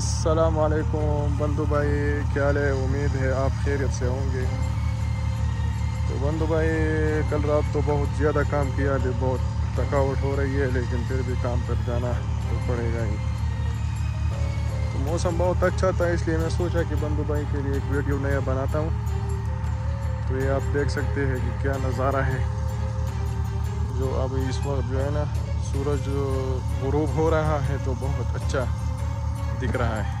अस्सलाम वालेकुम बंधु भाई, क्या हाल है? उम्मीद है आप खैरियत से होंगे। तो बंधु भाई, कल रात तो बहुत ज़्यादा काम किया अभी बहुत थकावट हो रही है, लेकिन फिर भी काम पर जाना तो पड़ेगा ही। तो मौसम बहुत अच्छा था, इसलिए मैं सोचा कि बंधु भाई के लिए एक वीडियो नया बनाता हूँ। तो ये आप देख सकते हैं कि क्या नज़ारा है। जो अब इस वक्त जो है ना, सूरज गुरूब हो रहा है तो बहुत अच्छा। दिख रहा है।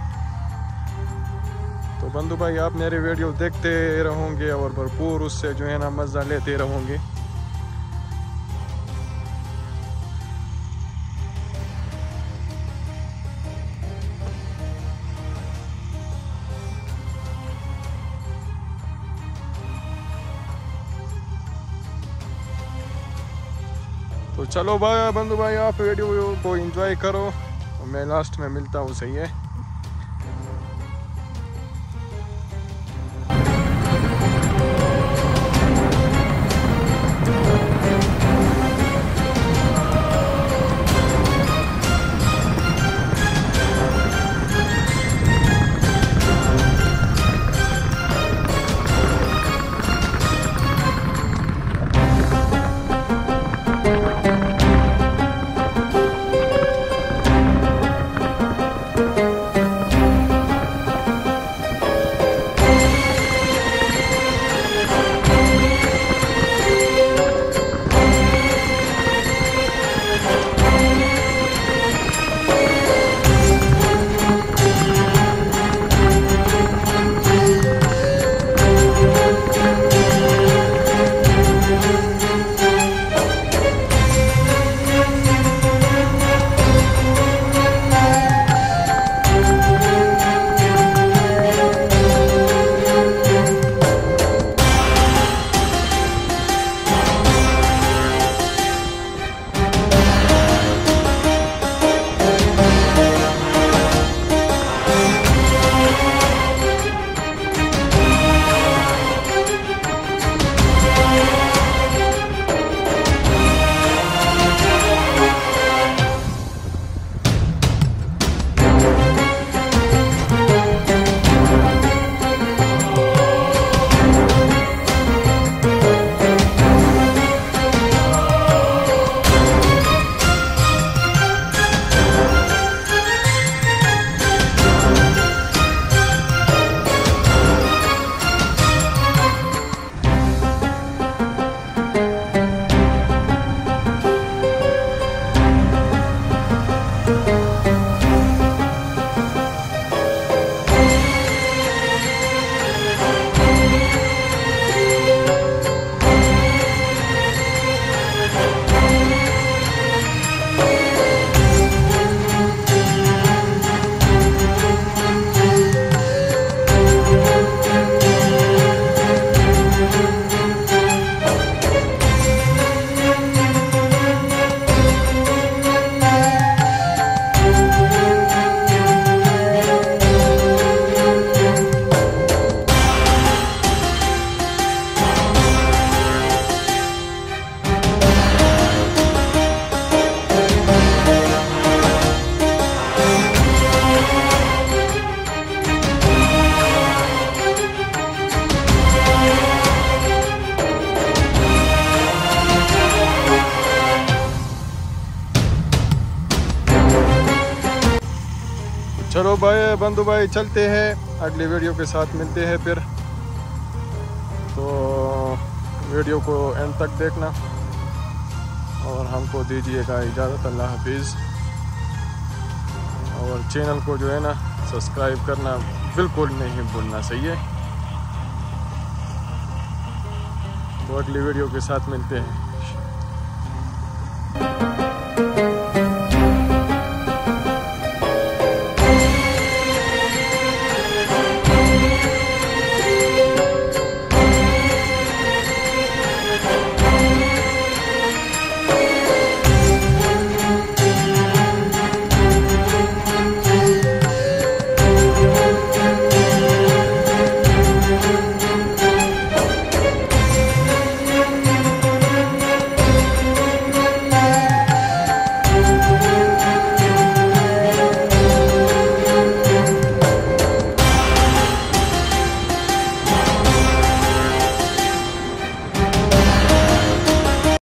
तो बंधु भाई, आप मेरे वीडियो देखते रहोगे और भरपूर उससे जो है ना मज़ा लेते रहोगे। तो चलो भाई, बंधु भाई, आप वीडियो को एंजॉय करो। मैं लास्ट में मिलता हूँ सही है? चलो भाई, बंधु भाई, चलते हैं। अगले वीडियो के साथ मिलते हैं फिर। तो वीडियो को एंड तक देखना। और हमको दीजिएगा इजाज़त, अल्लाह हाफिज़। और चैनल को जो है ना सब्सक्राइब करना बिल्कुल नहीं भूलना सही है तो अगली वीडियो के साथ मिलते हैं।